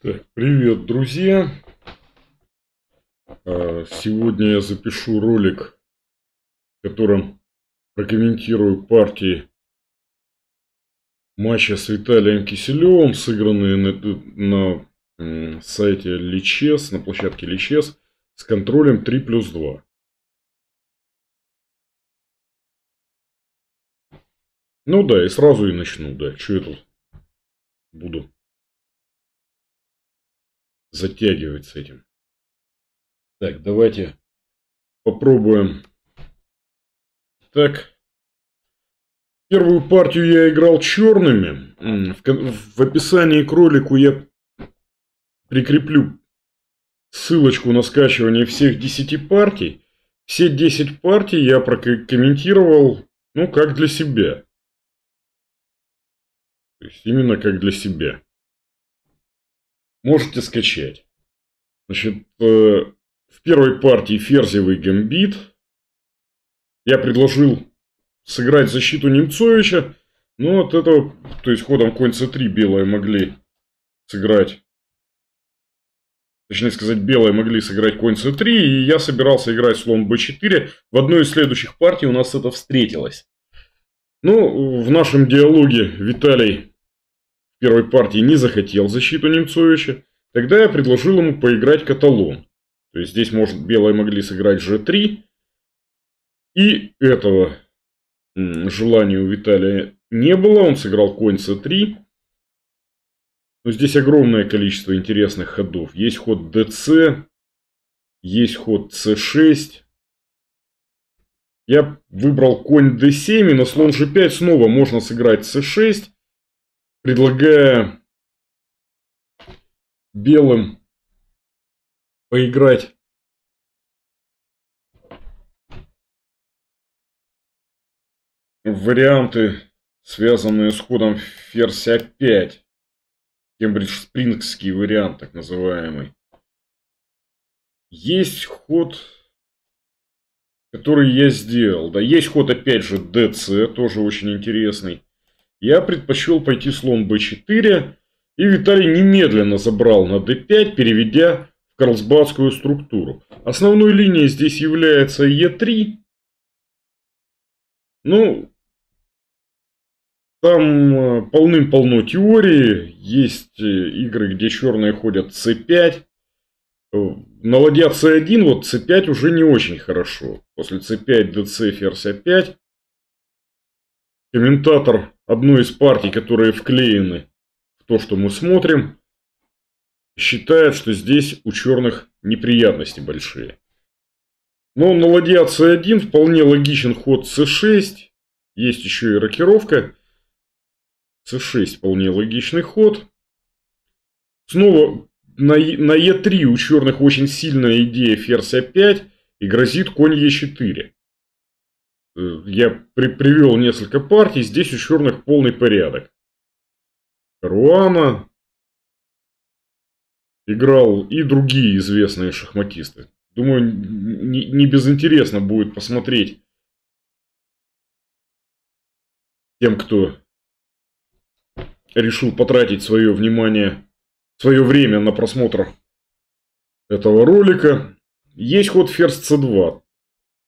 Так, привет, друзья! А, сегодня я запишу ролик, в котором прокомментирую партии матча с Виталием Киселевым, сыгранные на, на сайте Личес, на площадке Личес, с контролем 3 плюс 2. Ну да, и сразу и начну, да, что я тут буду затягивать с этим. Так, давайте попробуем. Так. Первую партию я играл черными. В, в описании к ролику я прикреплю ссылочку на скачивание всех 10 партий. Все 10 партий я прокомментировал, ну, как для себя. То есть, именно как для себя можете скачать. Значит, э, в первой партии ферзевый гамбит. Я предложил сыграть защиту Немцовича. Но от этого, то есть ходом конь c3 белые могли сыграть. Точнее сказать, белые могли сыграть конь c3. И я собирался играть слон b4. В одной из следующих партий у нас это встретилось. Ну, в нашем диалоге Виталий первой партии не захотел защиту Немцовича, тогда я предложил ему поиграть каталон. То есть здесь, может, белые могли сыграть g3. И этого желания у Виталия не было. Он сыграл конь c3. Но здесь огромное количество интересных ходов. Есть ход dc, есть ход c6. Я выбрал конь d7, и на слон g5 снова можно сыграть c6 предлагая белым поиграть варианты, связанные с ходом ферзь А5. Кембридж-спрингский вариант, так называемый. Есть ход, который я сделал. Да, есть ход, опять же, DC, тоже очень интересный. Я предпочел пойти слон b4, и Виталий немедленно забрал на d5, переведя в карлсбадскую структуру. Основной линией здесь является e3. Ну, там э, полным-полно теории. Есть э, игры, где черные ходят c5. Э, на ладья c1, вот c5 уже не очень хорошо. После c5, dc, ферзь a5. Комментатор одной из партий, которые вклеены в то, что мы смотрим, считает, что здесь у черных неприятности большие. Но на ладья c1 вполне логичен ход c6. Есть еще и рокировка. c6 вполне логичный ход. Снова на, на e3 у черных очень сильная идея ферзь a5 и грозит конь e4. Э, я при привел несколько партий, здесь у черных полный порядок. Руана играл и другие известные шахматисты. Думаю, не, не безинтересно будет посмотреть тем, кто решил потратить свое внимание, свое время на просмотр этого ролика. Есть ход ферзь c2.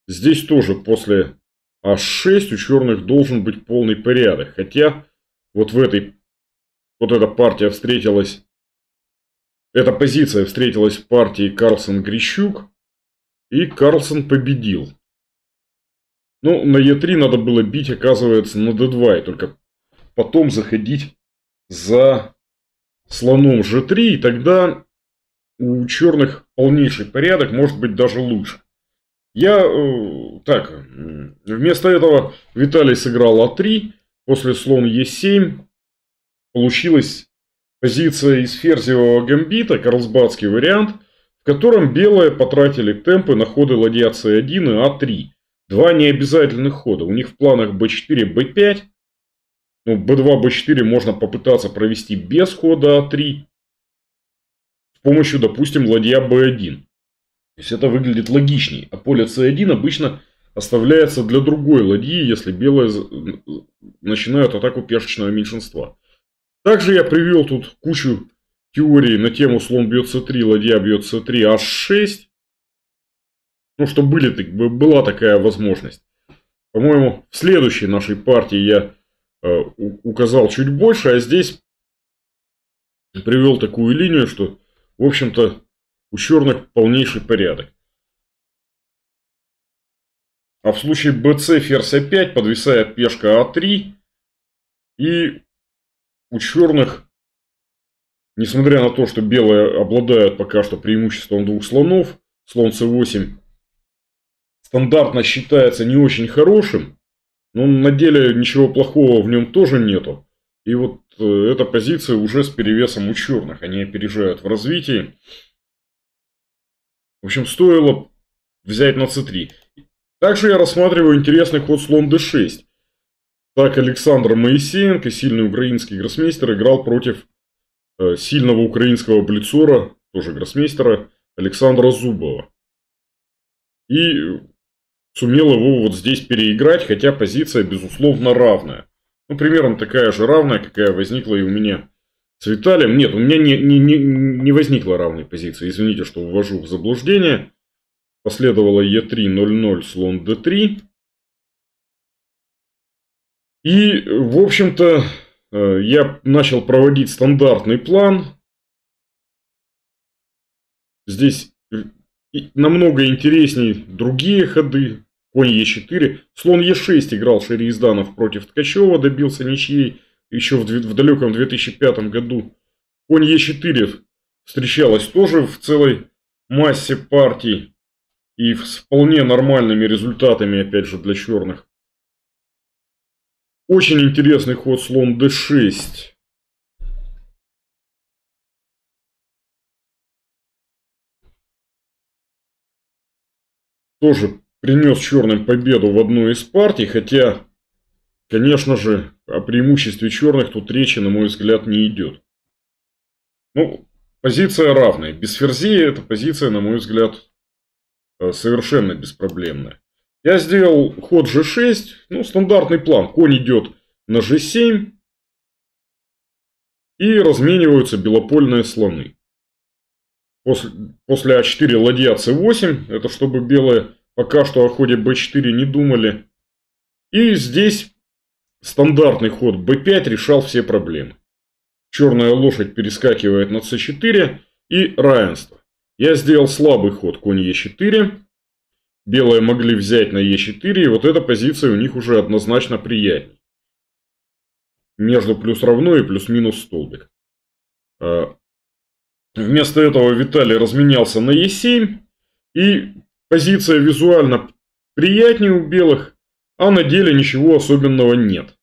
Здесь тоже после а 6 у черных должен быть полный порядок. Хотя вот в этой, вот эта партия встретилась, эта позиция встретилась в партии Карлсон-Грищук. И Карлсон победил. Ну, на Е3 надо было бить, оказывается, на d2. И только потом заходить за слоном g3. И тогда у черных полнейший порядок, может быть даже лучше. Я, э, так, вместо этого Виталий сыграл А3, после слон Е7. Получилась позиция из ферзевого гамбита, карлсбадский вариант, в котором белые потратили темпы на ходы ладья С1 и А3. Два необязательных хода. У них в планах b4, b5. Ну, b2, b4 можно попытаться провести без хода А3. С помощью, допустим, ладья b1. То есть это выглядит логичней. А поле c1 обычно оставляется для другой ладьи, если белые начинают атаку пешечного меньшинства. Также я привел тут кучу теории на тему слон бьет c3, ладья бьет c3, h6. Ну, что были, была такая возможность. По-моему, в следующей нашей партии я э, указал чуть больше, а здесь привел такую линию, что, в общем-то, у черных полнейший порядок. А в случае bc ферзь a5 подвисает пешка а3. И у черных, несмотря на то, что белые обладают пока что преимуществом двух слонов, слон c8 стандартно считается не очень хорошим, но на деле ничего плохого в нем тоже нету. И вот э, эта позиция уже с перевесом у черных. Они опережают в развитии. В общем, стоило взять на c3. Также я рассматриваю интересный ход слон d6. Так Александр Моисеенко, сильный украинский гроссмейстер, играл против э, сильного украинского блицора, тоже гроссмейстера, Александра Зубова. И сумел его вот здесь переиграть, хотя позиция безусловно равная. Ну, примерно такая же равная, какая возникла и у меня с Виталием. Нет, у меня не, не, не, не возникла равной позиции. Извините, что ввожу в заблуждение. Последовало Е3, 0-0, слон d3. И, в общем-то, э, я начал проводить стандартный план. Здесь намного интереснее другие ходы. Конь Е4. Слон Е6 играл Шериизданов против Ткачева, добился ничьей еще в, в далеком 2005 году. Конь Е4 встречалась тоже в целой массе партий. И с вполне нормальными результатами, опять же, для черных. Очень интересный ход слон d6. Тоже принес черным победу в одной из партий, хотя, конечно же, о преимуществе черных тут речи, на мой взгляд, не идет. Ну, позиция равная. Без ферзей эта позиция, на мой взгляд, э, совершенно беспроблемная. Я сделал ход g6, ну, стандартный план. Конь идет на g7 и размениваются белопольные слоны. После, после а4 ладья c8, это чтобы белые Пока что о ходе b4 не думали. И здесь стандартный ход b5 решал все проблемы. Черная лошадь перескакивает на c4 и равенство. Я сделал слабый ход конь e4. Белые могли взять на e4, и вот эта позиция у них уже однозначно приятней. Между плюс равно и плюс-минус столбик. А, вместо этого Виталий разменялся на e7 и Позиция визуально приятнее у белых, а на деле ничего особенного нет.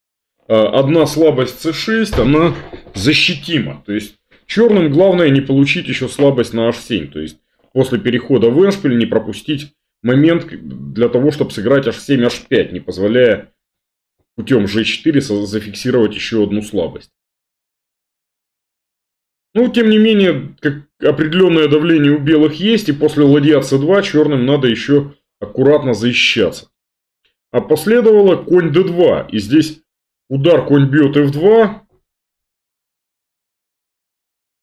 А, одна слабость c6, она защитима. То есть, черным главное не получить еще слабость на h7. То есть, после перехода в эншпиль не пропустить момент для того, чтобы сыграть h7, h5, не позволяя путем g4 зафиксировать еще одну слабость. Ну, тем не менее, как определенное давление у белых есть, и после ладья c2 черным надо еще аккуратно защищаться. А последовало конь d2, и здесь удар конь бьет f2.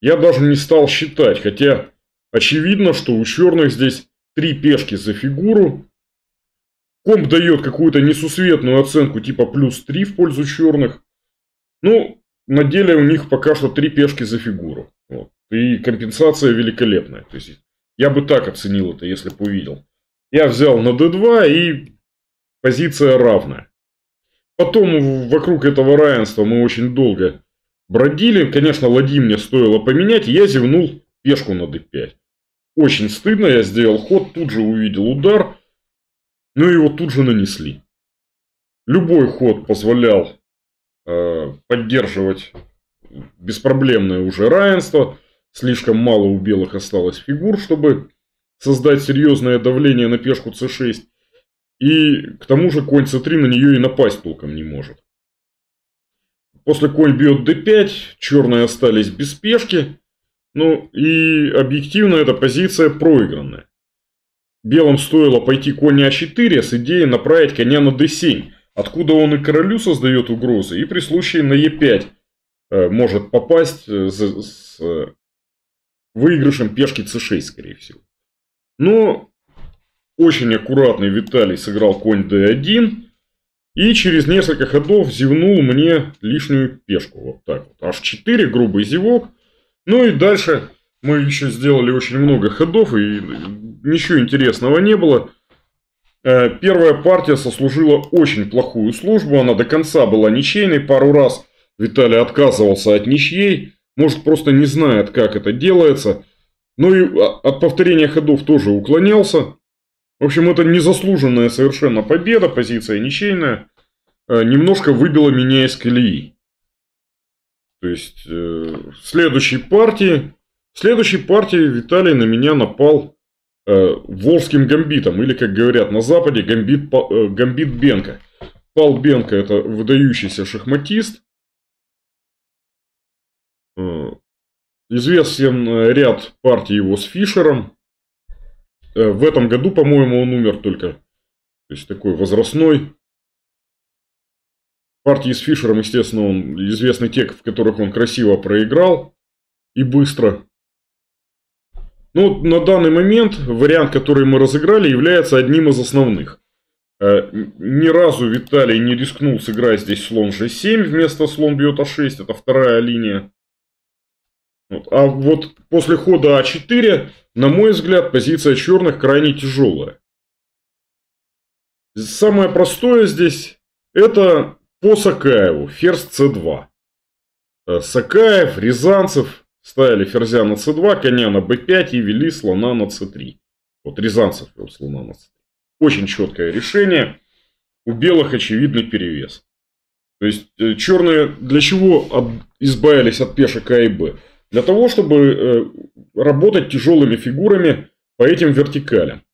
Я даже не стал считать, хотя очевидно, что у черных здесь три пешки за фигуру. Комп дает какую-то несусветную оценку типа плюс 3 в пользу черных. Ну, на деле у них пока что три пешки за фигуру. Вот. И компенсация великолепная. То есть, я бы так оценил это, если бы увидел. Я взял на d2 и позиция равная. Потом вокруг этого равенства мы очень долго бродили. Конечно, ладьи мне стоило поменять. я зевнул пешку на d5. Очень стыдно, я сделал ход, тут же увидел удар. Ну и его тут же нанесли. Любой ход позволял Э, поддерживать беспроблемное уже равенство. Слишком мало у белых осталось фигур, чтобы создать серьезное давление на пешку c6. И к тому же конь c3 на нее и напасть толком не может. После конь бьет d5, черные остались без пешки. Ну и объективно эта позиция проигранная. Белым стоило пойти конь а4 с идеей направить коня на d7 откуда он и королю создает угрозы, и при случае на Е5 э, может попасть э, с выигрышем пешки c6, скорее всего. Но очень аккуратный Виталий сыграл конь d1. И через несколько ходов зевнул мне лишнюю пешку. Вот так вот. H4, грубый зевок. Ну и дальше мы еще сделали очень много ходов, и ничего интересного не было. Э, первая партия сослужила очень плохую службу, она до конца была ничейной. Пару раз Виталий отказывался от ничьей, может просто не знает, как это делается. Ну и от повторения ходов тоже уклонялся. В общем, это незаслуженная совершенно победа, позиция ничейная. Э, немножко выбила меня из колеи. То есть, э, в следующей партии в следующей партии Виталий на меня напал э, волжским гамбитом, или, как говорят на Западе, гамбит, э, гамбит Бенка. Пал Бенка – это выдающийся шахматист. Известен ряд партий его с Фишером. Э, в этом году, по-моему, он умер только. То есть, такой возрастной. Партии с Фишером, естественно, он известны те, в которых он красиво проиграл и быстро. Ну, на данный момент вариант, который мы разыграли, является одним из основных. Э, ни разу Виталий не рискнул сыграть здесь слон g7 вместо слон бьет а6, это вторая линия. А вот после хода а4, на мой взгляд, позиция черных крайне тяжелая. Самое простое здесь, это по Сакаеву, ферзь c2. Э, Сакаев, Рязанцев, Ставили ферзя на c2, коня на b5 и вели слона на c3. Вот Рязанцев вел слона на c3. Очень четкое решение. У белых очевидный перевес. То есть э, черные для чего избавились от пешек А и Б? Для того, чтобы э, работать тяжелыми фигурами по этим вертикалям.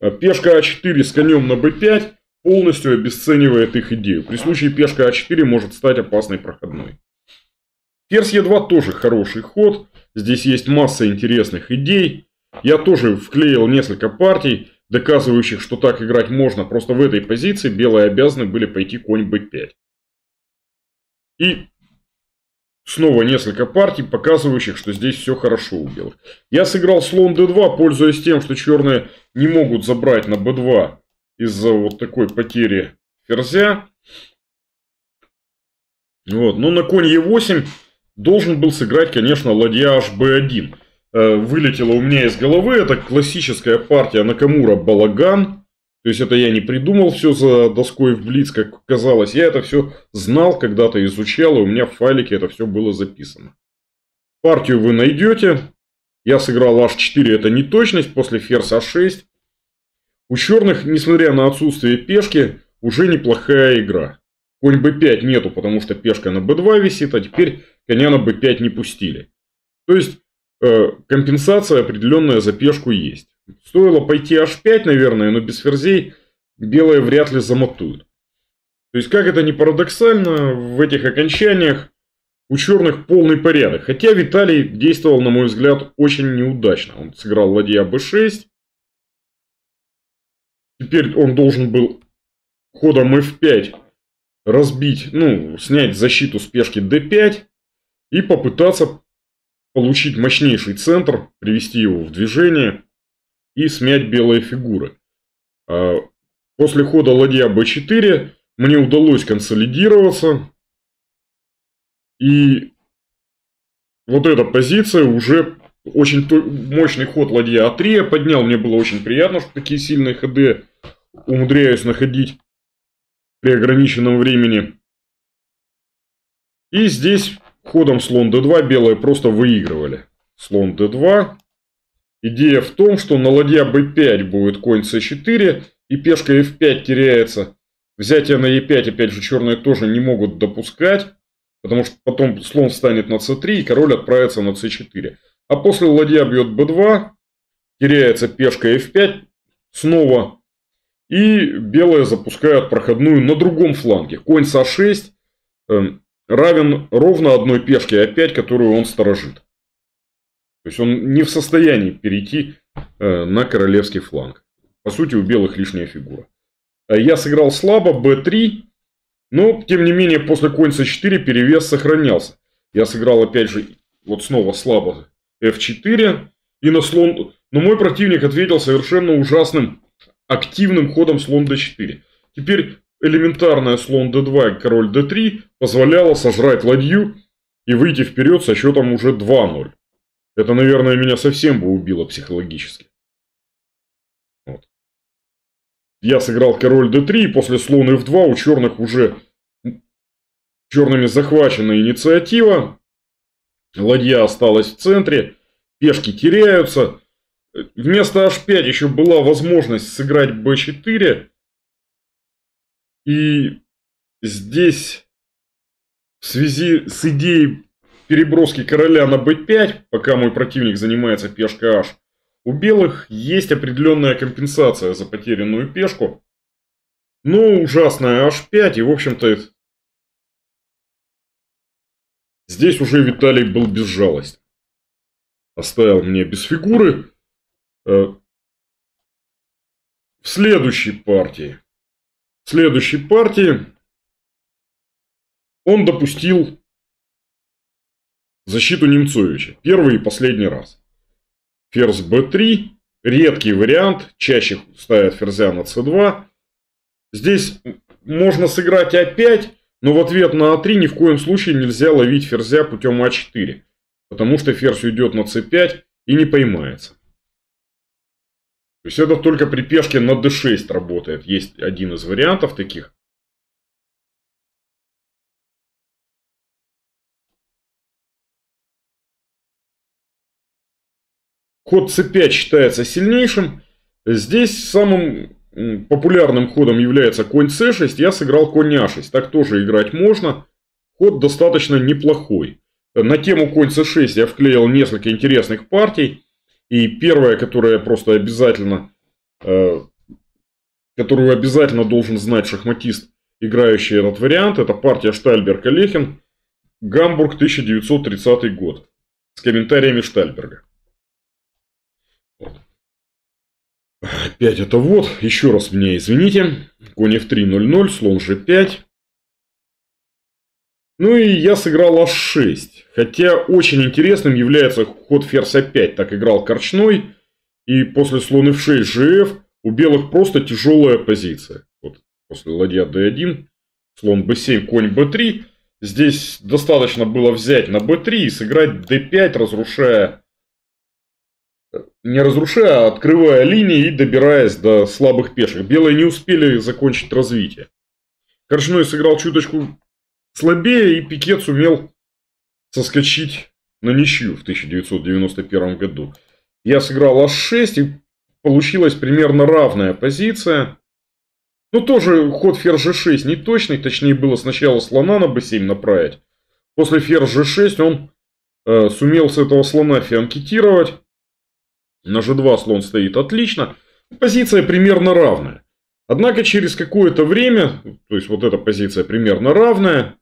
Э, пешка А4 с конем на Б5 полностью обесценивает их идею. При случае пешка А4 может стать опасной проходной. Ферзь Е2 тоже хороший ход. Здесь есть масса интересных идей. Я тоже вклеил несколько партий, доказывающих, что так играть можно. Просто в этой позиции белые обязаны были пойти конь b5. И снова несколько партий, показывающих, что здесь все хорошо у белых. Я сыграл слон d2, пользуясь тем, что черные не могут забрать на b2 из-за вот такой потери ферзя. Вот. Но на конь e8 должен был сыграть, конечно, ладья HB1. Э, вылетело у меня из головы, это классическая партия Накамура Балаган. То есть это я не придумал все за доской в Блиц, как казалось. Я это все знал, когда-то изучал, и у меня в файлике это все было записано. Партию вы найдете. Я сыграл H4, это не точность, после ферзь А6. У черных, несмотря на отсутствие пешки, уже неплохая игра. Конь b5 нету, потому что пешка на b2 висит, а теперь коня на b5 не пустили. То есть, э, компенсация определенная за пешку есть. Стоило пойти h5, наверное, но без ферзей белые вряд ли замотуют. То есть, как это не парадоксально, в этих окончаниях у черных полный порядок. Хотя Виталий действовал, на мой взгляд, очень неудачно. Он сыграл ладья b6. Теперь он должен был ходом f5 разбить, ну, снять защиту с пешки d5 и попытаться получить мощнейший центр, привести его в движение и смять белые фигуры. А, после хода ладья b4 мне удалось консолидироваться. И вот эта позиция уже очень мощный ход ладья А3 я поднял. Мне было очень приятно, что такие сильные ходы умудряюсь находить при ограниченном времени. И здесь ходом слон d2 белые просто выигрывали. Слон d2. Идея в том, что на ладья b5 будет конь c4 и пешка f5 теряется. Взятие на e5 опять же черные тоже не могут допускать. Потому что потом слон встанет на c3 и король отправится на c4. А после ладья бьет b2, теряется пешка f5, снова и белые запускают проходную на другом фланге. Конь с А6 эм, равен ровно одной пешке А5, которую он сторожит. То есть он не в состоянии перейти э, на королевский фланг. По сути, у белых лишняя фигура. Э, я сыграл слабо, b3. Но, тем не менее, после конь c4 перевес сохранялся. Я сыграл, опять же, вот снова слабо f4 и на слон... Но мой противник ответил совершенно ужасным активным ходом слон d4. Теперь элементарная слон d2 и король d3 позволяла сожрать ладью и выйти вперед со счетом уже 2-0. Это, наверное, меня совсем бы убило психологически. Вот. Я сыграл король d3, и после слон f2 у черных уже черными захвачена инициатива. Ладья осталась в центре, пешки теряются. Вместо h5 еще была возможность сыграть b4. И здесь в связи с идеей переброски короля на b5, пока мой противник занимается пешкой h, у белых есть определенная компенсация за потерянную пешку. Но ужасная h5, и в общем-то здесь уже Виталий был безжалостен. Оставил мне без фигуры. Э, в следующей партии. В следующей партии он допустил защиту Немцовича. Первый и последний раз. Ферзь b3. Редкий вариант. Чаще ставят ферзя на c2. Здесь можно сыграть а5, но в ответ на а3 ни в коем случае нельзя ловить ферзя путем а4. Потому что ферзь уйдет на c5 и не поймается. То есть это только при пешке на d6 работает. Есть один из вариантов таких. Ход c5 считается сильнейшим. Здесь самым популярным ходом является конь c6. Я сыграл конь a6. Так тоже играть можно. Ход достаточно неплохой. На тему конь c6 я вклеил несколько интересных партий. И первая, которая просто обязательно, э, которую обязательно должен знать шахматист, играющий этот вариант, это партия Штальберг-Олехин, Гамбург, 1930 год. С комментариями Штальберга. Опять это вот. Еще раз меня извините. Конь f3, 0-0, слон g5. Ну и я сыграл h6. Хотя очень интересным является ход ферзь a5. Так играл Корчной. И после слон f6, gf у белых просто тяжелая позиция. Вот после ладья d1, слон b7, конь b3. Здесь достаточно было взять на b3 и сыграть d5, разрушая не разрушая, а открывая линии и добираясь до слабых пешек. Белые не успели закончить развитие. Корчной сыграл чуточку слабее, и Пикет сумел соскочить на ничью в 1991 году. Я сыграл H6, и получилась примерно равная позиция. Ну, тоже ход ферзь G6 не точный, точнее было сначала слона на B7 направить. После ферзь G6 он э, сумел с этого слона фианкетировать. На g2 слон стоит отлично. Позиция примерно равная. Однако через какое-то время, то есть вот эта позиция примерно равная,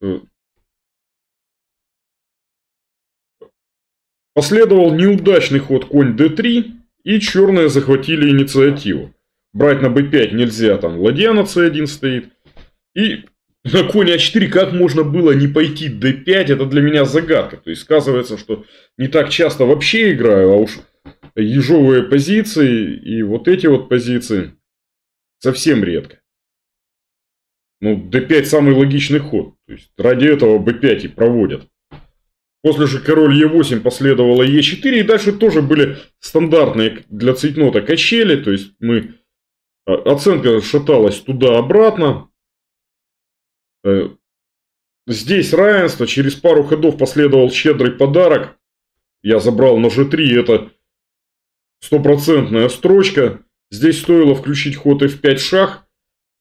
э, последовал неудачный ход конь d3, и черные захватили инициативу. Брать на b5 нельзя, там ладья на c1 стоит. И на конь а4 как можно было не пойти d5, это для меня загадка. То есть сказывается, что не так часто вообще играю, а уж ежовые позиции и вот эти вот позиции совсем редко. Ну, d5 самый логичный ход. То есть ради этого b5 и проводят. После же король e8 последовало e4, и дальше тоже были стандартные для цейтнота качели. То есть мы а, оценка шаталась туда-обратно. Э, здесь равенство. Через пару ходов последовал щедрый подарок. Я забрал на g3. Это стопроцентная строчка. Здесь стоило включить ход f5 шах.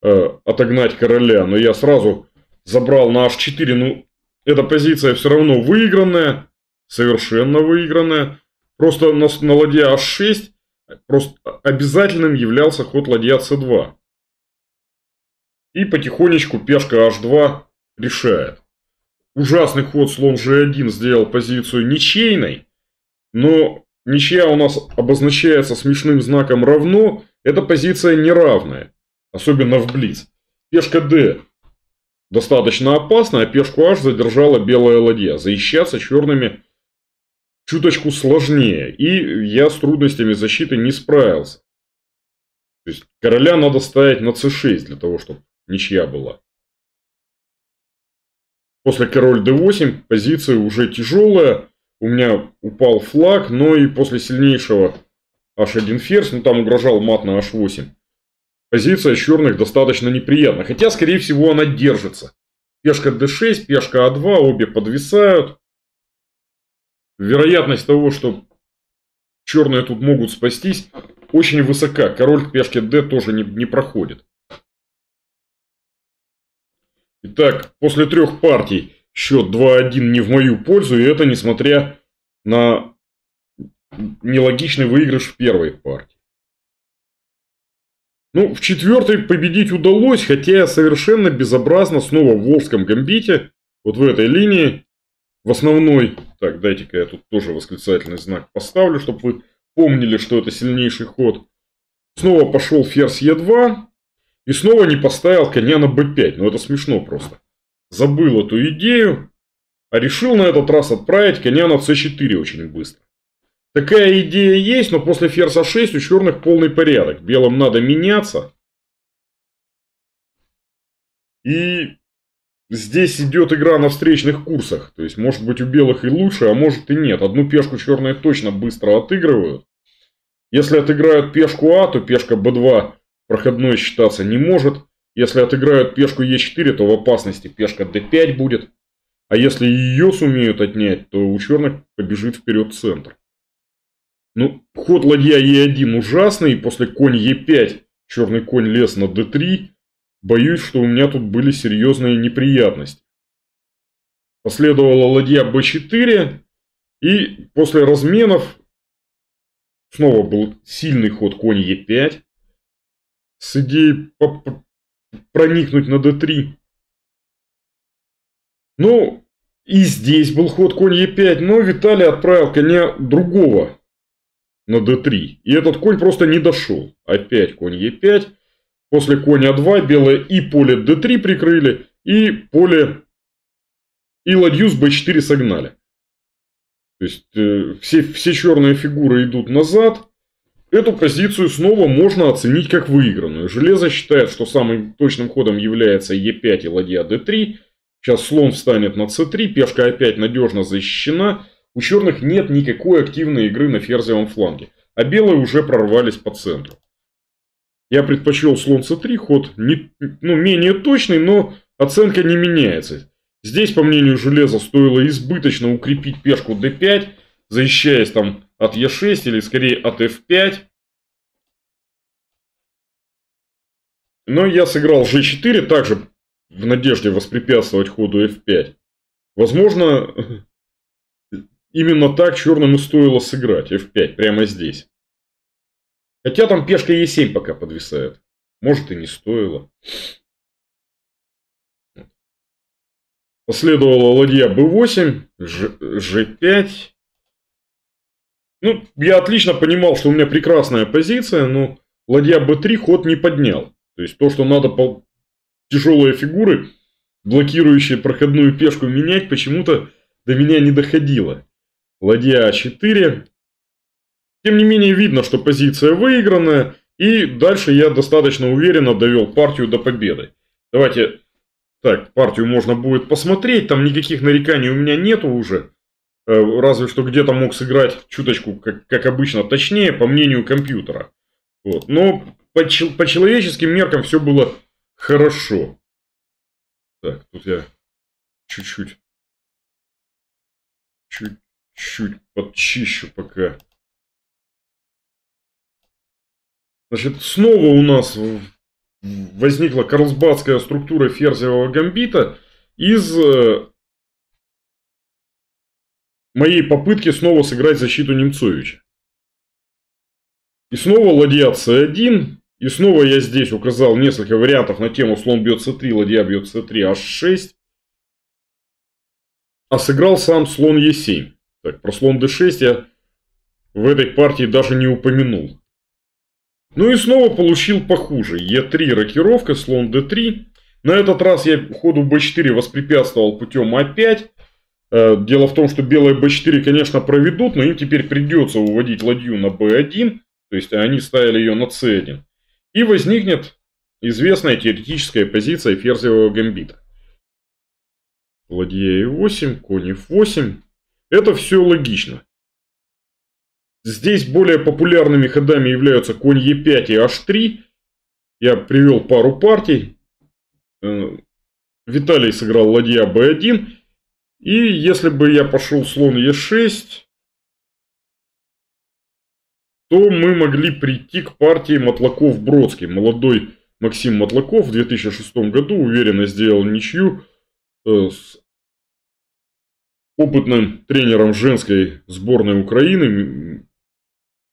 Э, отогнать короля. Но я сразу забрал на h4. Ну, эта позиция все равно выигранная. Совершенно выигранная. Просто на, на ладья h6 просто обязательным являлся ход ладья c2. И потихонечку пешка h2 решает. Ужасный ход слон g1 сделал позицию ничейной. Но ничья у нас обозначается смешным знаком равно. Эта позиция неравная. Особенно в блиц. Пешка d достаточно опасна, а пешку h задержала белая ладья. Заищаться черными чуточку сложнее. И я с трудностями защиты не справился. То есть короля надо ставить на c6 для того, чтобы ничья была. После король d8 позиция уже тяжелая. У меня упал флаг, но и после сильнейшего h1 ферзь, ну там угрожал мат на h8. Позиция черных достаточно неприятна. Хотя, скорее всего, она держится. Пешка d6, пешка a2, обе подвисают. Вероятность того, что черные тут могут спастись, очень высока. Король к пешке d тоже не, не проходит. Итак, после трех партий счет 2-1 не в мою пользу, и это несмотря на нелогичный выигрыш в первой партии. Ну, в четвертой победить удалось, хотя совершенно безобразно снова в Волжском гамбите, вот в этой линии, в основной. Так, дайте-ка я тут тоже восклицательный знак поставлю, чтобы вы помнили, что это сильнейший ход. Снова пошел ферзь Е2, и снова не поставил коня на b5. Ну, это смешно просто. Забыл эту идею, а решил на этот раз отправить коня на c4 очень быстро. Такая идея есть, но после ферзя 6 у черных полный порядок. Белым надо меняться. И здесь идет игра на встречных курсах. То есть, может быть, у белых и лучше, а может и нет. Одну пешку черные точно быстро отыгрывают. Если отыграют пешку А, то пешка b2 проходной считаться не может. Если отыграют пешку Е4, то в опасности пешка d5 будет. А если ее сумеют отнять, то у черных побежит вперед центр. Ну, ход ладья Е1 ужасный, после конь Е5 черный конь лез на d3. Боюсь, что у меня тут были серьезные неприятности. Последовала ладья b4. И после разменов снова был сильный ход конь Е5. С идеей проникнуть на d3. Ну, и здесь был ход конь Е5, но Виталий отправил коня другого на d3. И этот конь просто не дошел. Опять конь e5. После коня 2 белые и поле d3 прикрыли, и поле и ладью с b4 согнали. То есть э, все, все черные фигуры идут назад. Эту позицию снова можно оценить как выигранную. Железо считает, что самым точным ходом является e5 и ладья d3. Сейчас слон встанет на c3, пешка опять надежно защищена. У черных нет никакой активной игры на ферзевом фланге, а белые уже прорвались по центру. Я предпочел слон c3, ход не, ну, менее точный, но оценка не меняется. Здесь, по мнению железа, стоило избыточно укрепить пешку d5, защищаясь там от e6 или скорее от f5. Но я сыграл g4, также в надежде воспрепятствовать ходу f5. Возможно, Именно так черным и стоило сыграть f5, прямо здесь. Хотя там пешка e7 пока подвисает. Может и не стоило. Последовала ладья b8, g5. Ну, я отлично понимал, что у меня прекрасная позиция, но ладья b3 ход не поднял. То есть то, что надо по... тяжелые фигуры, блокирующие проходную пешку менять, почему-то до меня не доходило ладья А4. Тем не менее, видно, что позиция выигранная. И дальше я достаточно уверенно довел партию до победы. Давайте... Так, партию можно будет посмотреть. Там никаких нареканий у меня нету уже. Э, разве что где-то мог сыграть чуточку, как, как обычно, точнее, по мнению компьютера. Вот. Но по, по человеческим меркам все было хорошо. Так, тут я чуть-чуть чуть чуть подчищу пока. Значит, снова у нас возникла карлсбадская структура ферзевого гамбита из э, моей попытки снова сыграть защиту Немцовича. И снова ладья c1. И снова я здесь указал несколько вариантов на тему слон бьет c3, ладья бьет c3, h6. А сыграл сам слон e7. Так, про слон d6 я в этой партии даже не упомянул. Ну и снова получил похуже. Е3 рокировка, слон d3. На этот раз я ходу b4 воспрепятствовал путем а5. Э, дело в том, что белые b4, конечно, проведут, но им теперь придется уводить ладью на b1, то есть они ставили ее на c1. И возникнет известная теоретическая позиция ферзевого гамбита. Ладья e8, конь f8. Это все логично. Здесь более популярными ходами являются конь e5 и h3. Я привел пару партий. Э, Виталий сыграл ладья b1. И если бы я пошел слон e6, то мы могли прийти к партии Матлаков-Бродский. Молодой Максим Матлаков в 2006 году уверенно сделал ничью э, с опытным тренером женской сборной Украины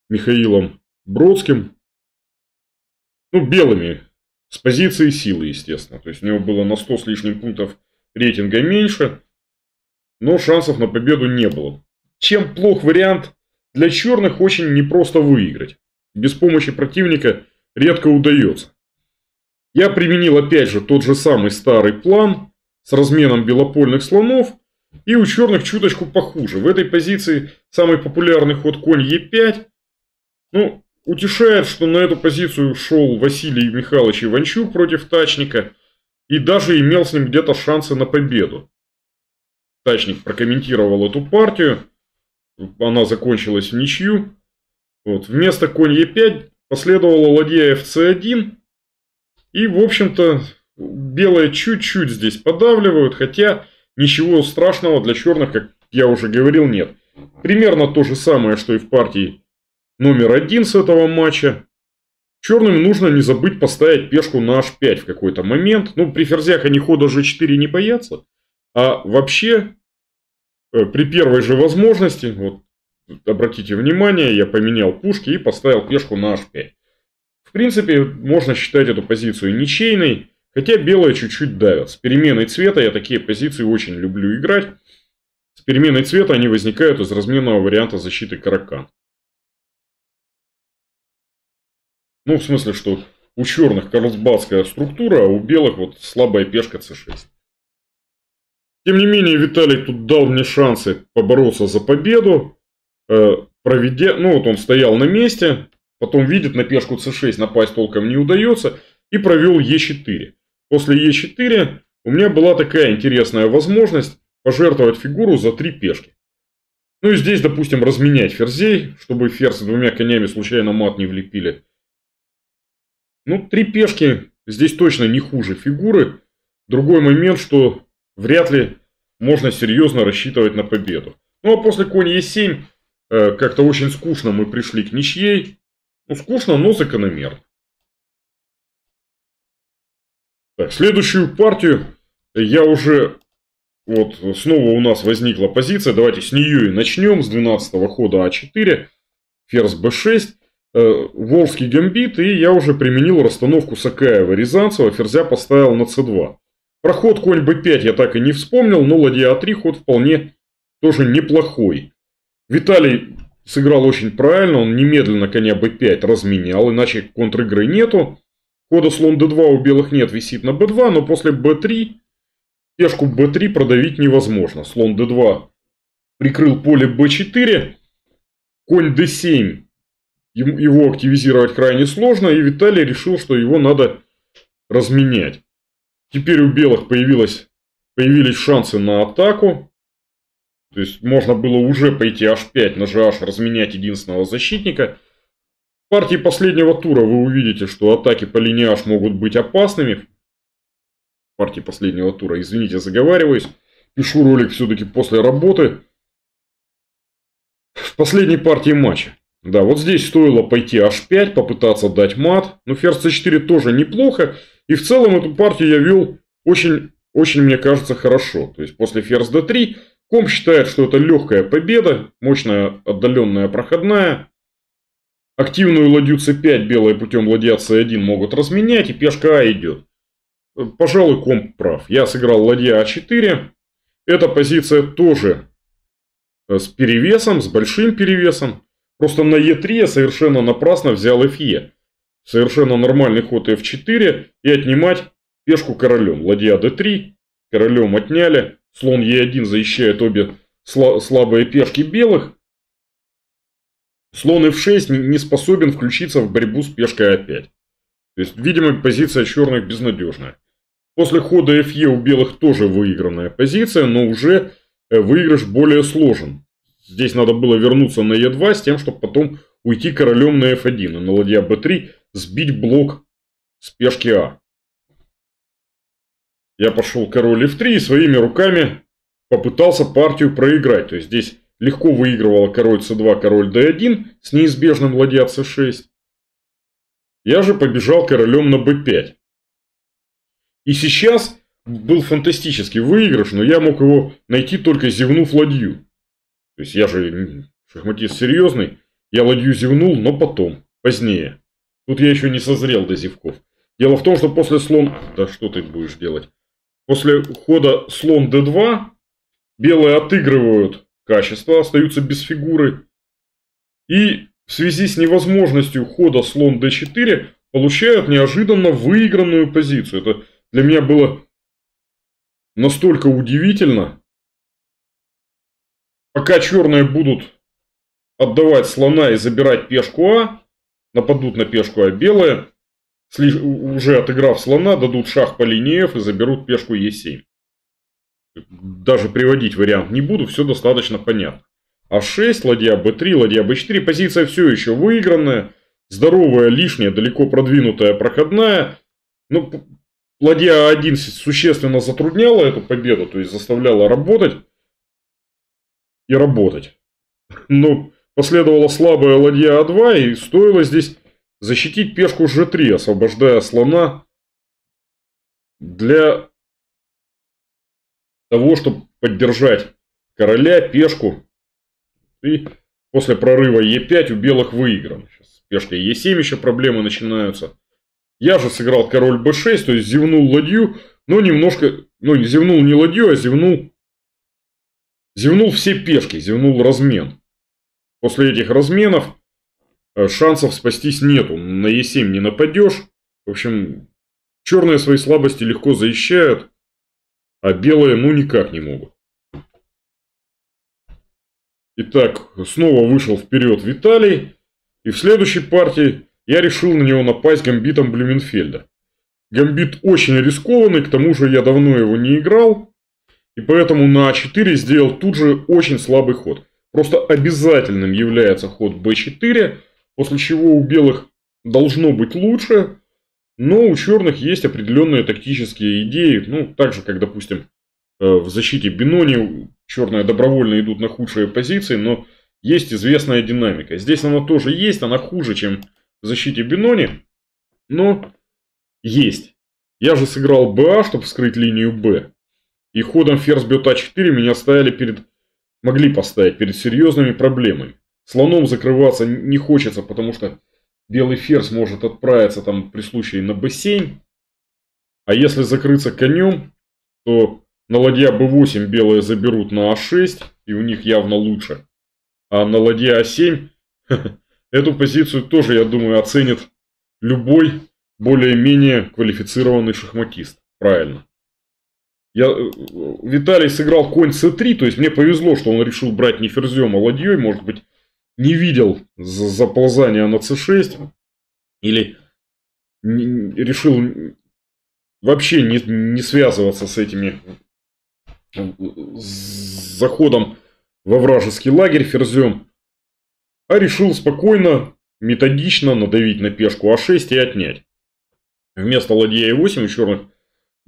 Михаилом Бродским. Ну, белыми, с позиции силы, естественно. То есть у него было на 100 с лишним пунктов рейтинга меньше но шансов на победу не было. Чем плох вариант, для черных очень непросто выиграть. Без помощи противника редко удается. Я применил опять же тот же самый старый план с разменом белопольных слонов. И у черных чуточку похуже. В этой позиции самый популярный ход конь Е5. Ну, утешает, что на эту позицию шел Василий Михайлович Иванчук против Тачника. И даже имел с ним где-то шансы на победу. Тачник прокомментировал эту партию. Она закончилась в ничью. Вот. Вместо конь Е5 последовала ладья fc1. И, в общем-то, белые чуть-чуть здесь подавливают, хотя ничего страшного для черных, как я уже говорил, нет. Примерно то же самое, что и в партии номер один с этого матча. Черным нужно не забыть поставить пешку на h5 в какой-то момент. Ну, при ферзях они хода g4 не боятся. А вообще, э, при первой же возможности, вот, обратите внимание, я поменял пушки и поставил пешку на h5. В принципе, можно считать эту позицию ничейной, хотя белые чуть-чуть давят. С переменой цвета я такие позиции очень люблю играть. С переменой цвета они возникают из разменного варианта защиты каракан. Ну, в смысле, что у черных карлсбадская структура, а у белых вот слабая пешка c6. Тем не менее, Виталий тут дал мне шансы побороться за победу, э, проведя, ну вот он стоял на месте, потом видит на пешку c6 напасть толком не удается, и провел e4. После e4 у меня была такая интересная возможность пожертвовать фигуру за три пешки. Ну и здесь, допустим, разменять ферзей, чтобы ферзь с двумя конями случайно мат не влепили. Ну, три пешки здесь точно не хуже фигуры. Другой момент, что вряд ли можно серьезно рассчитывать на победу. Ну а после конь Е7 э, как-то очень скучно мы пришли к ничьей. Ну скучно, но закономерно. Так, следующую партию я уже... Вот снова у нас возникла позиция. Давайте с нее и начнем. С 12 хода А4. Ферзь Б6. Э, Волжский гамбит. И я уже применил расстановку Сакаева-Рязанцева. Ферзя поставил на С2. Проход конь b5 я так и не вспомнил, но ладья а3 ход вполне тоже неплохой. Виталий сыграл очень правильно, он немедленно коня b5 разменял, иначе контр-игры нету. Хода слон d2 у белых нет, висит на b2, но после b3 пешку b3 продавить невозможно. Слон d2 прикрыл поле b4, конь d7 его активизировать крайне сложно, и Виталий решил, что его надо разменять. Теперь у белых появилось, появились шансы на атаку. То есть можно было уже пойти h5 на gh, разменять единственного защитника. В партии последнего тура вы увидите, что атаки по линии h могут быть опасными. В партии последнего тура, извините, заговариваюсь. Пишу ролик все-таки после работы. В последней партии матча. Да, вот здесь стоило пойти h5, попытаться дать мат. Но ферзь c4 тоже неплохо. И в целом эту партию я вел очень, очень, мне кажется, хорошо. То есть после ферзь d3 комп считает, что это легкая победа, мощная отдаленная проходная. Активную ладью c5 белые путем ладья c1 могут разменять, и пешка а идет. Пожалуй, комп прав. Я сыграл ладья а4. Эта позиция тоже э, с перевесом, с большим перевесом. Просто на Е3 я совершенно напрасно взял Фе. Совершенно нормальный ход F4 и отнимать пешку королем. Ладья D3, королем отняли, слон Е1 защищает обе слабые пешки белых, слон F6 не способен включиться в борьбу с пешкой А5. То есть, видимо, позиция черных безнадежная. После хода Fe у белых тоже выигранная позиция, но уже э, выигрыш более сложен. Здесь надо было вернуться на Е2 с тем, чтобы потом уйти королем на F1 и на ладья B3 сбить блок с пешки А. Я пошел король F3 и своими руками попытался партию проиграть. То есть здесь легко выигрывала король c2, король d1 с неизбежным ладья c6. Я же побежал королем на b5. И сейчас был фантастический выигрыш, но я мог его найти только зевнув ладью. То есть я же шахматист серьезный, я ладью зевнул, но потом, позднее. Тут я еще не созрел до зевков. Дело в том, что после слон... Да что ты будешь делать? После хода слон d2 белые отыгрывают качество, остаются без фигуры. И в связи с невозможностью хода слон d4 получают неожиданно выигранную позицию. Это для меня было настолько удивительно. Пока черные будут отдавать слона и забирать пешку А, нападут на пешку А белые, уже отыграв слона, дадут шах по линии F и заберут пешку Е7. Даже приводить вариант не буду, все достаточно понятно. А6, ладья Б3, ладья Б4, позиция все еще выигранная, здоровая, лишняя, далеко продвинутая, проходная. Ну, ладья А1 существенно затрудняла эту победу, то есть заставляла работать и работать. Но последовала слабая ладья А2, и стоило здесь защитить пешку G3, освобождая слона для того, чтобы поддержать короля, пешку. И после прорыва Е5 у белых выиграно. Сейчас пешка Е7 еще проблемы начинаются. Я же сыграл король b6, то есть зевнул ладью, но немножко, ну не зевнул не ладью, а зевнул, зевнул все пешки, зевнул размен. После этих разменов э, шансов спастись нету, на Е7 не нападешь. В общем, черные свои слабости легко защищают, а белые ну никак не могут. Итак, снова вышел вперед Виталий, и в следующей партии я решил на него напасть гамбитом Блюменфельда. Гамбит очень рискованный, к тому же я давно его не играл, и поэтому на А4 сделал тут же очень слабый ход. Просто обязательным является ход b4, после чего у белых должно быть лучше, но у черных есть определенные тактические идеи, ну, так же, как, допустим, э, в защите Бинони черные добровольно идут на худшие позиции, но есть известная динамика. Здесь она тоже есть, она хуже, чем в защите Бинони, но есть. Я же сыграл БА, чтобы вскрыть линию Б. И ходом ферзь бьет А4 меня ставили перед... Могли поставить перед серьезными проблемами. Слоном закрываться не хочется, потому что белый ферзь может отправиться там при случае на b7. А если закрыться конем, то на ладья b8 белые заберут на а6, и у них явно лучше. А на ладья а7 эту позицию тоже, я думаю, оценит любой более-менее квалифицированный шахматист. Правильно. Я, э, Виталий сыграл конь c3, то есть мне повезло, что он решил брать не ферзем, а ладьей, может быть, не видел заползания на c6 или решил вообще не, не связываться с этими с заходом во вражеский лагерь ферзем, а решил спокойно, методично надавить на пешку А6 и отнять. Вместо ладья Е8 у черных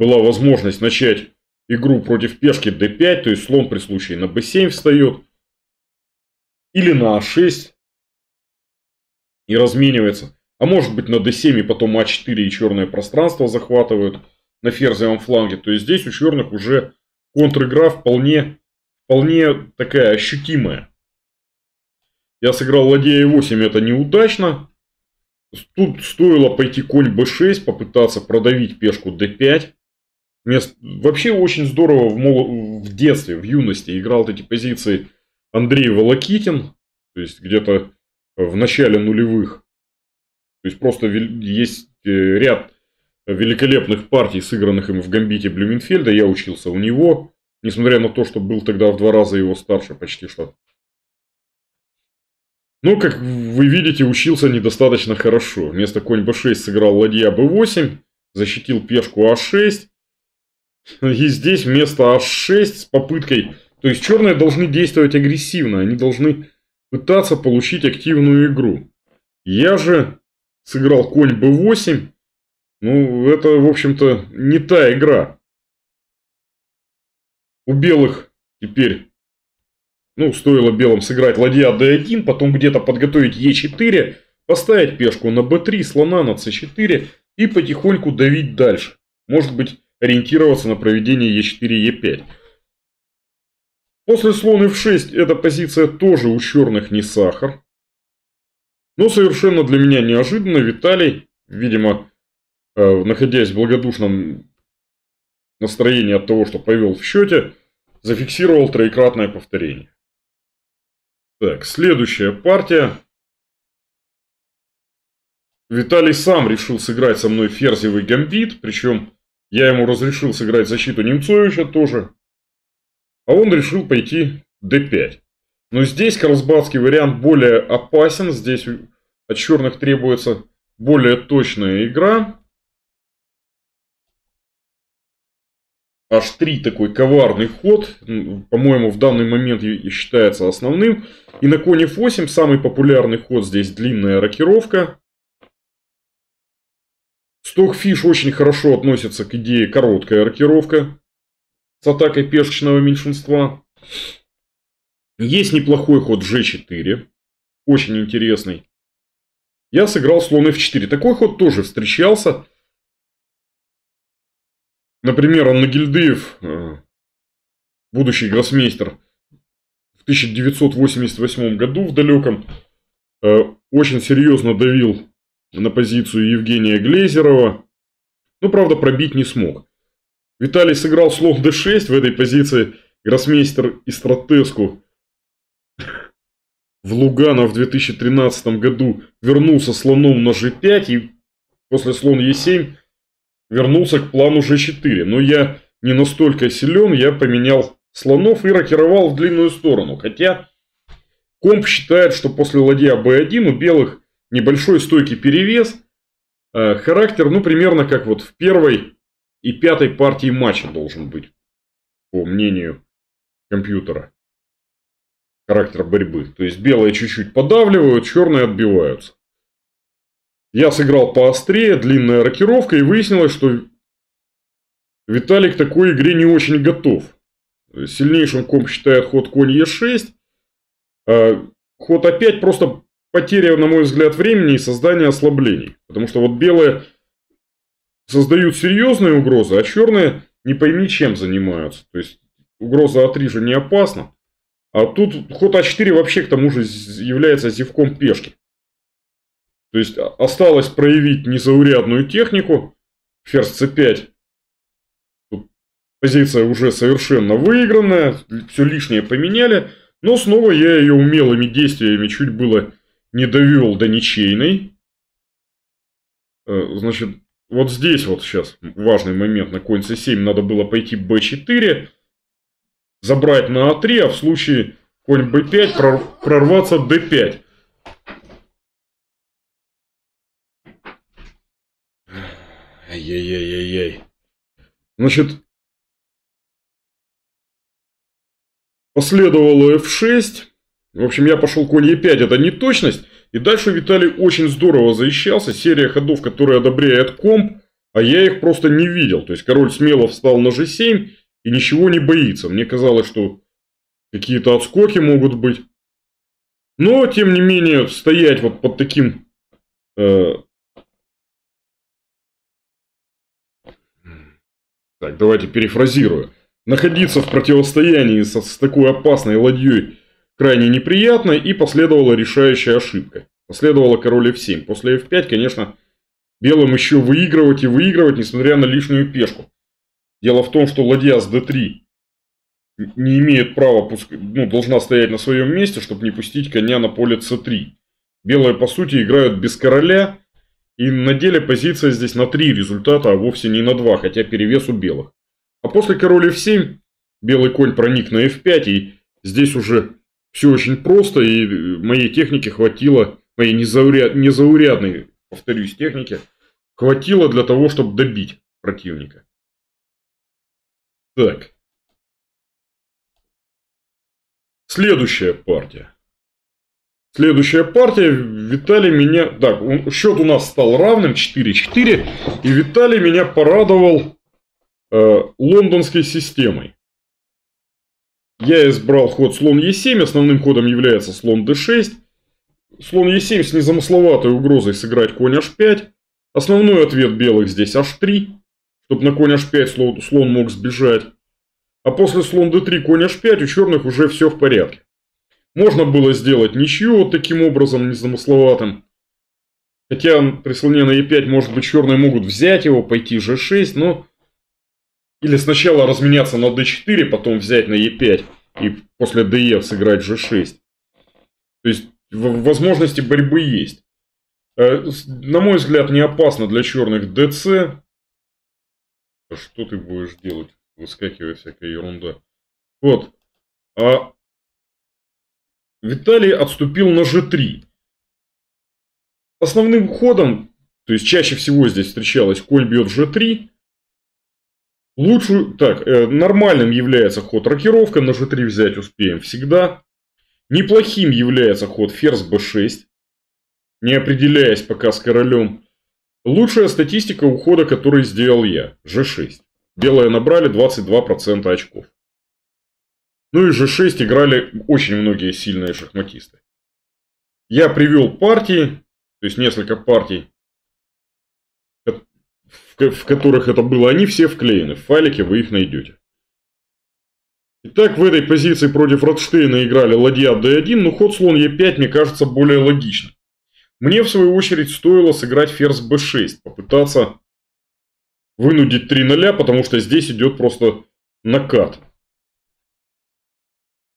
была возможность начать игру против пешки d5, то есть слон при случае на b7 встает, или на А6 и разменивается. А может быть на d7 и потом А4 и черное пространство захватывают на ферзевом фланге. То есть здесь у черных уже контр-игра вполне, вполне такая ощутимая. Я сыграл ладья e8, это неудачно. Тут стоило пойти конь b6, попытаться продавить пешку d5. Вместо... Вообще очень здорово в, мол... в детстве, в юности играл эти позиции Андрей Волокитин, то есть где-то в начале нулевых. То есть просто есть э, ряд великолепных партий, сыгранных им в гамбите Блюменфельда. Я учился у него. Несмотря на то, что был тогда в два раза его старше почти что. Но, как вы видите, учился недостаточно хорошо. Вместо конь b6 сыграл ладья b8, защитил пешку а6. И здесь вместо а6 с попыткой... То есть черные должны действовать агрессивно, они должны пытаться получить активную игру. Я же сыграл конь b8. Ну, это, в общем-то, не та игра. У белых теперь, ну, стоило белым сыграть ладья d1, потом где-то подготовить e4, поставить пешку на b3, слона на c4 и потихоньку давить дальше. Может быть, ориентироваться на проведение e4, e5. После слон f6 эта позиция тоже у черных не сахар. Но совершенно для меня неожиданно Виталий, видимо, э, находясь в благодушном настроении от того, что повел в счете, зафиксировал троекратное повторение. Так, следующая партия. Виталий сам решил сыграть со мной ферзевый гамбит, причем я ему разрешил сыграть защиту Немцовича тоже. А он решил пойти d5. Но здесь карлсбадский вариант более опасен. Здесь от черных требуется более точная игра. H3 такой коварный ход, по-моему, в данный момент считается основным. И на коне f8 самый популярный ход здесь длинная рокировка. Стокфиш очень хорошо относится к идее короткая рокировка с атакой пешечного меньшинства. Есть неплохой ход g4, очень интересный. Я сыграл слон f4. Такой ход тоже встречался. Например, Анна Гильдеев, э, будущий гроссмейстер, в 1988 году в далеком э, очень серьезно давил на позицию Евгения Глезерова. Ну, правда, пробить не смог. Виталий сыграл слон d6 в этой позиции. Гроссмейстер и стратеску в Лугано в 2013 году вернулся слоном на g5 и после слон e7 вернулся к плану g4. Но я не настолько силен, я поменял слонов и рокировал в длинную сторону. Хотя комп считает, что после ладья b1 у белых небольшой стойкий перевес. Э, характер, ну, примерно как вот в первой и пятой партии матча должен быть, по мнению компьютера. Характер борьбы. То есть белые чуть-чуть подавливают, черные отбиваются. Я сыграл поострее, длинная рокировка, и выяснилось, что Виталик такой игре не очень готов. Сильнейшим комп считает ход конь Е6. А ход опять просто потеря, на мой взгляд, времени и создание ослаблений. Потому что вот белые создают серьезные угрозы, а черные не пойми чем занимаются. То есть угроза А3 же не опасна. А тут ход А4 вообще к тому же является зевком пешки. То есть осталось проявить незаурядную технику. Ферзь c5. Тут позиция уже совершенно выигранная. Все лишнее поменяли. Но снова я ее умелыми действиями чуть было не довел до ничейной. Э, значит, вот здесь вот сейчас важный момент. На конь c7 надо было пойти b4. Забрать на a3, а в случае конь b5 прорваться d5. Ай-яй-яй-яй-яй. Значит, последовало f6. В общем, я пошел конь e5, это не точность. И дальше Виталий очень здорово защищался. Серия ходов, которые одобряет комп, а я их просто не видел. То есть король смело встал на g7 и ничего не боится. Мне казалось, что какие-то отскоки могут быть. Но, тем не менее, стоять вот под таким... Э... Так, давайте перефразирую. Находиться в противостоянии со, с такой опасной ладьей крайне неприятно, и последовала решающая ошибка. Последовала король f7. После f5, конечно, белым еще выигрывать и выигрывать, несмотря на лишнюю пешку. Дело в том, что ладья с d3 не имеет права, ну, должна стоять на своем месте, чтобы не пустить коня на поле c3. Белые, по сути, играют без короля, и на деле позиция здесь на 3 результата, а вовсе не на 2, хотя перевес у белых. А после король f7 белый конь проник на f5, и здесь уже все очень просто, и моей техники хватило, моей незауряд, незаурядной, повторюсь, техники, хватило для того, чтобы добить противника. Так. Следующая партия. Следующая партия. Виталий меня... Так, счет у нас стал равным 4-4. И Виталий меня порадовал э, лондонской системой. Я избрал ход слон Е7. Основным ходом является слон d6. Слон Е7 с незамысловатой угрозой сыграть конь h5. Основной ответ белых здесь h3. Чтобы на конь h5 слон, слон мог сбежать. А после слон d3, конь h5 у черных уже все в порядке. Можно было сделать ничью вот таким образом, незамысловатым. Хотя при слоне на e5, может быть, черные могут взять его, пойти g6, но... Или сначала разменяться на d4, потом взять на e5 и после de сыграть g6. То есть, возможности борьбы есть. Э, на мой взгляд, не опасно для черных. А что ты будешь делать? Выскакивает всякая ерунда. Вот. А Виталий отступил на g3. Основным ходом, то есть чаще всего здесь встречалось конь бьет g3. Лучшую, так, э, нормальным является ход рокировка, на g3 взять успеем всегда. Неплохим является ход ферзь b6, не определяясь пока с королем. Лучшая статистика ухода, который сделал я, g6. Белые набрали 22% очков. Ну и G6 играли очень многие сильные шахматисты. Я привел партии, то есть несколько партий, в которых это было, они все вклеены. В файлике вы их найдете. Итак, в этой позиции против Ротштейна играли ладья d1, но ход слон e5 мне кажется более логичным. Мне, в свою очередь, стоило сыграть ферзь b6, попытаться вынудить 3 0, потому что здесь идет просто накат.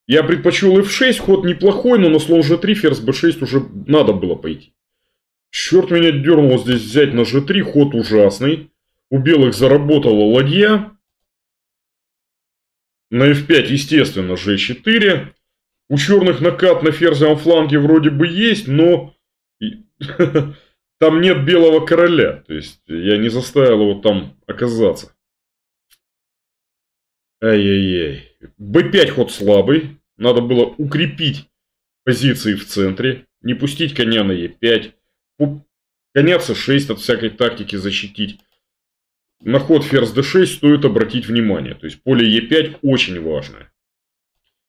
Я предпочел f6, ход неплохой, но на слон g3, ферзь b6 уже надо было пойти. Черт меня дернул здесь взять на g3, ход ужасный. У белых заработала ладья. На f5, естественно, g4. У черных накат на ферзевом фланге вроде бы есть, но там нет белого короля. То есть я не заставил его там оказаться. Ай-яй-яй. b5 ход слабый. Надо было укрепить позиции в центре. Не пустить коня на e5. Коня c6 от всякой тактики защитить. На ход ферзь d6 стоит обратить внимание. То есть поле e5 очень важное.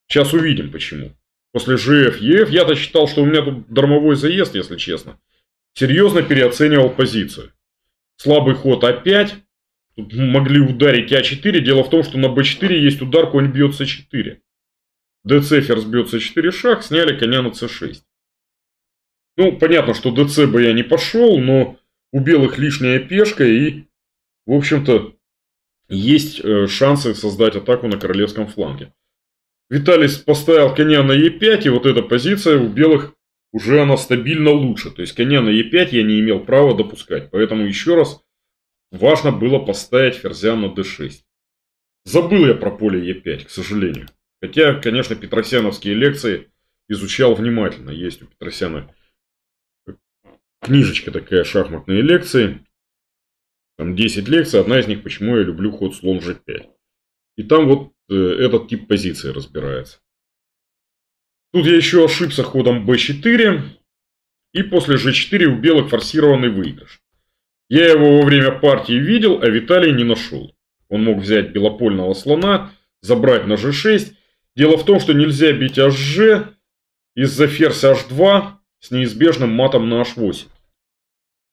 Сейчас увидим почему. После gf, ef я-то считал, что у меня тут дармовой заезд, если честно. Серьезно переоценивал позицию. Слабый ход а5. Тут могли ударить а4. Дело в том, что на b4 есть удар, конь бьет c4. dc ферзь бьет c4 шаг, сняли коня на c6. Ну, понятно, что dc бы я не пошел, но у белых лишняя пешка и, в общем-то, есть э, шансы создать атаку на королевском фланге. Виталий поставил коня на e5, и вот эта позиция у белых уже она стабильно лучше. То есть коня на e5 я не имел права допускать. Поэтому еще раз важно было поставить ферзя на d6. Забыл я про поле e5, к сожалению. Хотя, конечно, петросяновские лекции изучал внимательно. Есть у Петросяна книжечка такая, шахматные лекции. Там 10 лекций, одна из них, почему я люблю ход слон g5. И там вот э, этот тип позиции разбирается. Тут я еще ошибся ходом b4. И после g4 у белых форсированный выигрыш. Я его во время партии видел, а Виталий не нашел. Он мог взять белопольного слона, забрать на g6. Дело в том, что нельзя бить hg из-за ферзь h2 с неизбежным матом на h8.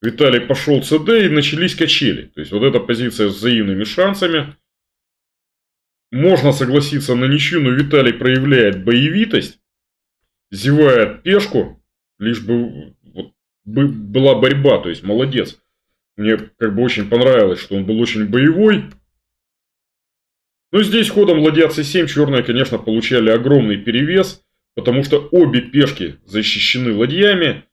Виталий пошел cd и начались качели. То есть вот эта позиция с взаимными шансами. Можно согласиться на ничью, но Виталий проявляет боевитость зевает пешку, лишь бы вот, была борьба, то есть молодец. Мне как бы очень понравилось, что он был очень боевой. Но здесь ходом ладья c7 черные, конечно, получали огромный перевес, потому что обе пешки защищены ладьями.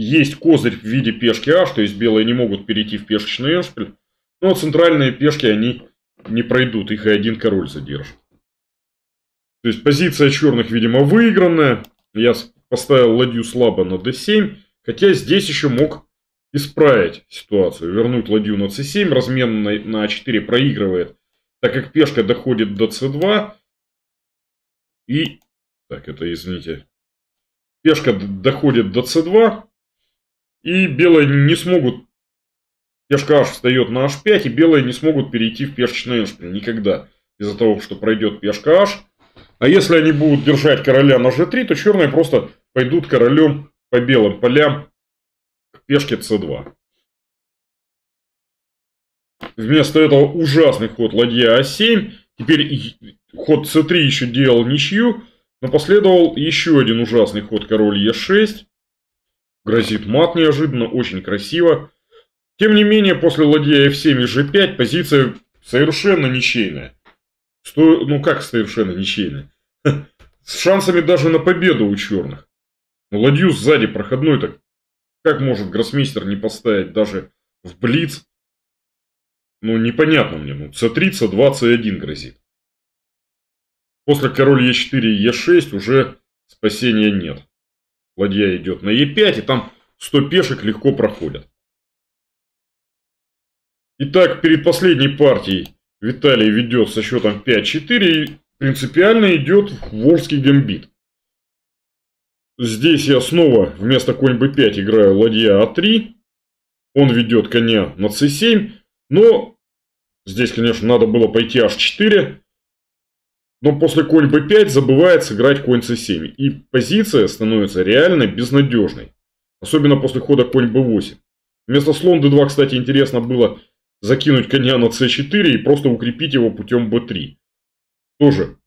Есть козырь в виде пешки h, то есть белые не могут перейти в пешечный эншпиль. Но центральные пешки они не пройдут, их и один король задержит. То есть позиция черных, видимо, выигранная. Я поставил ладью слабо на d7. Хотя здесь еще мог исправить ситуацию. Вернуть ладью на c7. Размен на, на a4 проигрывает. Так как пешка доходит до c2. И... Так, это, извините. Пешка доходит до c2. И белые не смогут... Пешка h встает на h5. И белые не смогут перейти в пешечный эншпиль. Никогда. Из-за того, что пройдет пешка h. А если они будут держать короля на g3, то черные просто пойдут королем по белым полям к пешке c2. Вместо этого ужасный ход ладья а7. Теперь ход c3 еще делал ничью. Но последовал еще один ужасный ход король e6. Грозит мат неожиданно, очень красиво. Тем не менее, после ладья f7 и g5 позиция совершенно ничейная. Что, ну как совершенно ничейная? С шансами даже на победу у черных. Но ладью сзади проходной так как может гроссмейстер не поставить даже в блиц? Ну, непонятно мне. Ну, c3, c2, c1 грозит. После король e4 и e6 уже спасения нет. Ладья идет на e5, и там 100 пешек легко проходят. Итак, перед последней партией Виталий ведет со счетом 5-4 и принципиально идет Волжский гамбит. Здесь я снова вместо конь b5 играю ладья а3. Он ведет коня на c7. Но здесь, конечно, надо было пойти h4. Но после конь b5 забывает сыграть конь c7. И позиция становится реально безнадежной. Особенно после хода конь b8. Вместо слон d2, кстати, интересно было закинуть коня на c4 и просто укрепить его путем b3. Тоже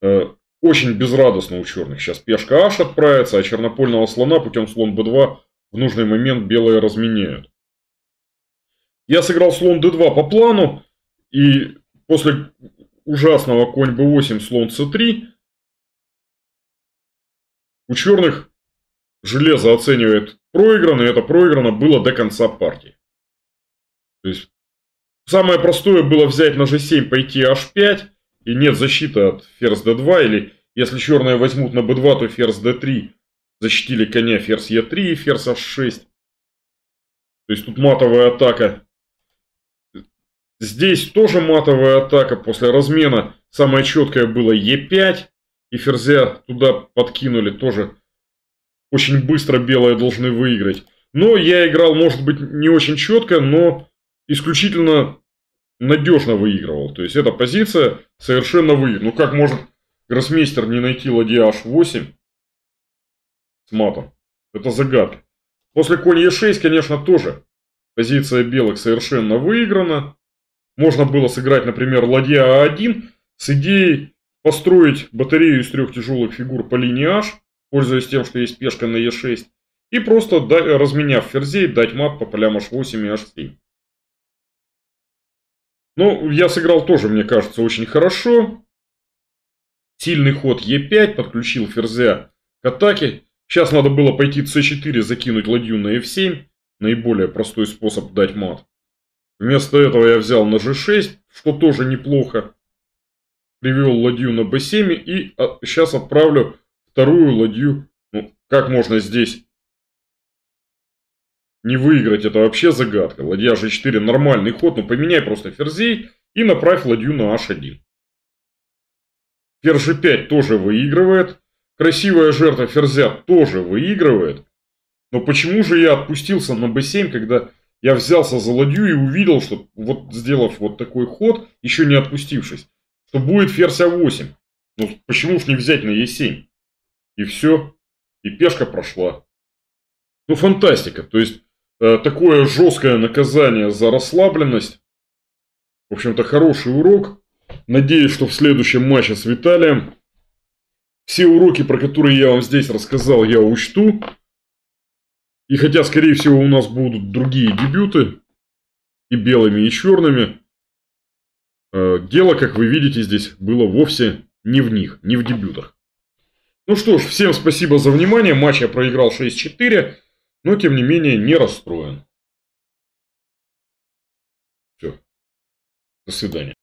э, очень безрадостно у черных. Сейчас пешка h отправится, а чернопольного слона путем слон b2 в нужный момент белые разменяют. Я сыграл слон d2 по плану. И после ужасного конь b8, слон c3 у черных железо оценивает проиграно, и это проиграно было до конца партии. То есть, самое простое было взять на g7, пойти h5, и нет защиты от ферзь d2, или если черные возьмут на b2, то ферзь d3, защитили коня ферзь e3 и ферзь h6. То есть тут матовая атака. Здесь тоже матовая атака после размена. Самое четкое было e5. И ферзя туда подкинули тоже. Очень быстро белые должны выиграть. Но я играл, может быть, не очень четко, но исключительно надежно выигрывал. То есть эта позиция совершенно выиграна. Ну как может гроссмейстер не найти ладья h8 с матом? Это загадка. После конь e6, конечно, тоже позиция белых совершенно выиграна. Можно было сыграть, например, ладья а1 с идеей построить батарею из трех тяжелых фигур по линии h, пользуясь тем, что есть пешка на e6, и просто разменяв ферзей, дать мат по полям h8 и h7. Ну, я сыграл тоже, мне кажется, очень хорошо. Сильный ход Е5, подключил ферзя к атаке. Сейчас надо было пойти c4, закинуть ладью на f7. Наиболее простой способ дать мат. Вместо этого я взял на g6, что тоже неплохо. Привел ладью на b7 и сейчас а, отправлю вторую ладью. Ну, как можно здесь не выиграть, это вообще загадка. Ладья g4 нормальный ход, но поменяй просто ферзей и направь ладью на h1. Ферзь g5 тоже выигрывает. Красивая жертва ферзя тоже выигрывает. Но почему же я отпустился на b7, когда я взялся за ладью и увидел, что вот сделав вот такой ход, еще не отпустившись, что будет ферзь а8. Ну почему ж не взять на e7? И все. И пешка прошла. Ну фантастика. То есть Э, такое жесткое наказание за расслабленность. В общем-то, хороший урок. Надеюсь, что в следующем матче с Виталием все уроки, про которые я вам здесь рассказал, я учту. И хотя, скорее всего, у нас будут другие дебюты, и белыми, и черными, э, дело, как вы видите, здесь было вовсе не в них, не в дебютах. Ну что ж, всем спасибо за внимание. Матч я проиграл 6-4 но тем не менее не расстроен. Все. До свидания.